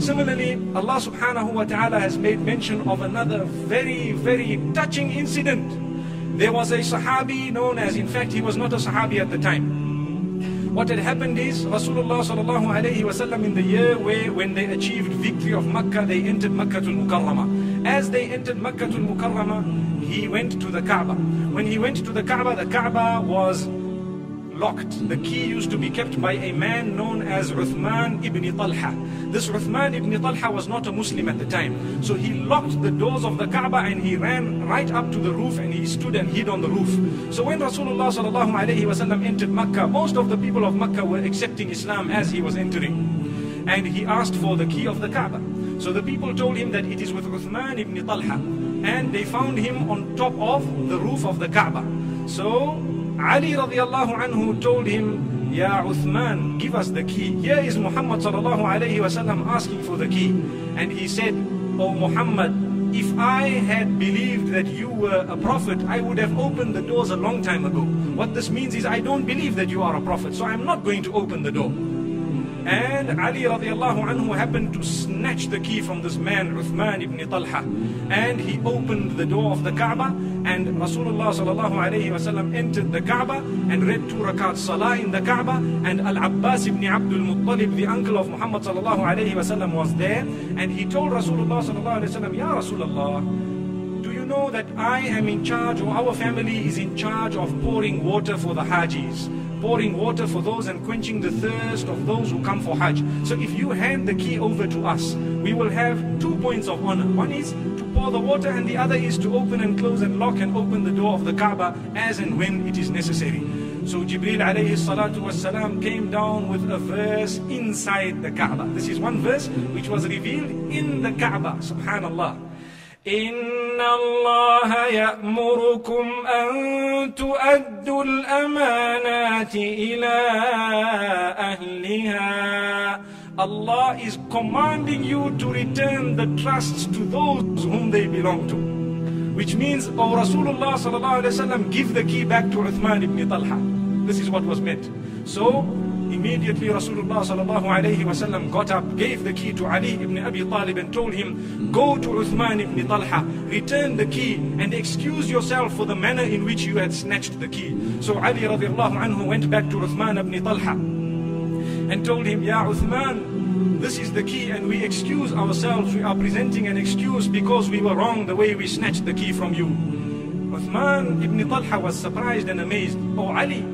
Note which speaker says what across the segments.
Speaker 1: Similarly, Allah subhanahu wa ta'ala has made mention of another very, very touching incident. There was a Sahabi known as, in fact, he was not a Sahabi at the time. What had happened is Rasulullah sallallahu alayhi wasallam in the year where when they achieved victory of Makkah, they entered Makkah al-Mukarramah. As they entered Makkah al-Mukarramah, he went to the Kaaba. When he went to the Kaaba, the Kaaba was locked. The key used to be kept by a man known as Uthman ibn Talha. This Uthman ibn Talha was not a Muslim at the time. So he locked the doors of the Kaaba and he ran right up to the roof and he stood and hid on the roof. So when Rasulullah sallallahu alayhi wasallam entered Makkah, most of the people of Makkah were accepting Islam as he was entering. And he asked for the key of the Kaaba. So the people told him that it is with Uthman ibn Talha. And they found him on top of the roof of the Kaaba. So Ali radiallahu anhu told him, Ya Uthman, give us the key. Here is Muhammad sallallahu alayhi wasallam asking for the key. And he said, O Muhammad, if I had believed that you were a prophet, I would have opened the doors a long time ago. What this means is I don't believe that you are a prophet, so I'm not going to open the door. And Ali radiallahu anhu happened to snatch the key from this man, Uthman ibn Talha. And he opened the door of the Kaaba and Rasulullah sallallahu alayhi wasallam entered the Kaaba and read two rakat salah in the Kaaba and Al-Abbas ibn Abdul Muttalib, the uncle of Muhammad sallallahu alayhi wasallam was there and he told Rasulullah sallallahu alayhi wasallam, Ya Rasulullah, do you know that I am in charge or our family is in charge of pouring water for the Hajis? Pouring water for those and quenching the thirst of those who come for Hajj. So if you hand the key over to us, we will have two points of honor. One is to pour the water and the other is to open and close and lock and open the door of the Kaaba as and when it is necessary. So Jibreel alayhi salatu wasalam came down with a verse inside the Kaaba. This is one verse which was revealed in the Kaaba. Subhanallah. إن الله يأمركم أن تؤدوا الأمانات إلى أهلها Allah is commanding you to return the trusts to those whom they belong to. Which means, O oh Rasulullah sallallahu alayhi wasallam, give the key back to Uthman ibn Talha. This is what was meant. So, Immediately Rasulullah sallallahu alayhi wasallam got up, gave the key to Ali ibn Abi Talib and told him, go to Uthman ibn Talha, return the key and excuse yourself for the manner in which you had snatched the key. So Ali radiallahu anhu went back to Uthman ibn Talha and told him, Ya Uthman, this is the key and we excuse ourselves, we are presenting an excuse because we were wrong the way we snatched the key from you. Uthman ibn Talha was surprised and amazed. Oh Ali,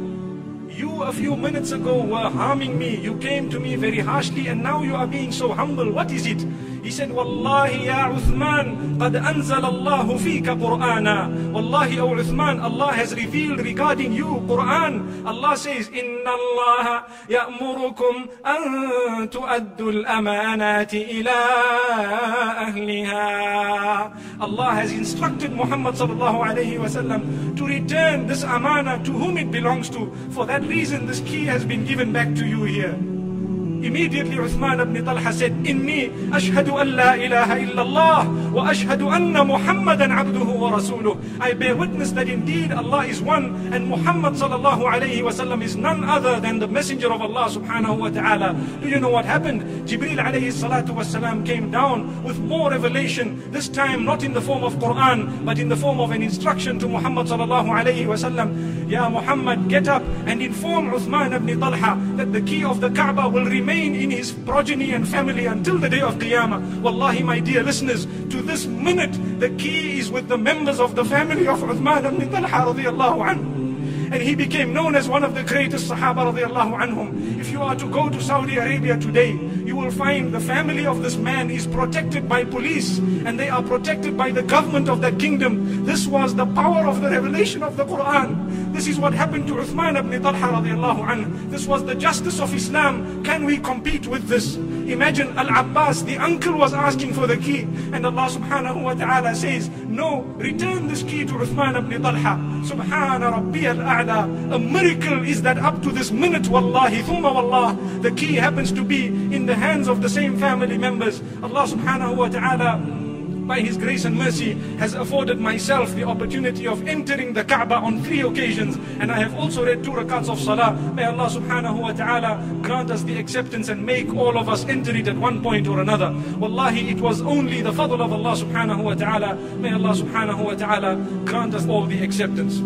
Speaker 1: you a few minutes ago were harming me. You came to me very harshly and now you are being so humble. What is it? He said, Wallahi ya Uthman, قد أنزل الله فيك قرآنا. Wallahi, O Uthman, Allah has revealed regarding you Quran. Allah says, إن الله يأمركم أن تؤدوا الأمانات إلى أهلها. Allah has instructed Muhammad sallallahu alayhi wasallam to return this amana to whom it belongs to. For that reason, this key has been given back to you here. Immediately Uthman ibn Talha said, Inni ashhadu an la ilaha illallah ashhadu anna Muhammadan abduhu wa. I bear witness that indeed Allah is one and Muhammad sallallahu alayhi wa sallam is none other than the messenger of Allah wa ta'ala. Do you know what happened? Jibril alayhi salatu wasalam came down with more revelation, this time not in the form of Quran, but in the form of an instruction to Muhammad sallallahu alayhi wa sallam. Ya Muhammad, get up and inform Uthman ibn Talha that the key of the Kaaba will remain in his progeny and family until the day of Qiyamah. Wallahi, my dear listeners, to this minute, the key is with the members of the family of Uthman ibn Talha radiallahu anhu and he became known as one of the greatest Sahaba radiallahu anhum. If you are to go to Saudi Arabia today, you will find the family of this man is protected by police and they are protected by the government of that kingdom. This was the power of the revelation of the Quran. This is what happened to Uthman ibn Talha radiallahu anhu. This was the justice of Islam. Can we compete with this? Imagine Al-Abbas, the uncle was asking for the key and Allah subhanahu wa ta'ala says, no, return this key to Uthman ibn Talha. Subhana Rabbi al-A'la. A miracle is that up to this minute, wallahi, thumma wallah, the key happens to be in the hands of the same family members. Allah subhanahu wa ta'ala by His grace and mercy, has afforded myself the opportunity of entering the Kaaba on three occasions. And I have also read two rakats of salah. May Allah subhanahu wa ta'ala grant us the acceptance and make all of us enter it at one point or another. Wallahi, it was only the fadl of Allah subhanahu wa ta'ala. May Allah subhanahu wa ta'ala grant us all the acceptance.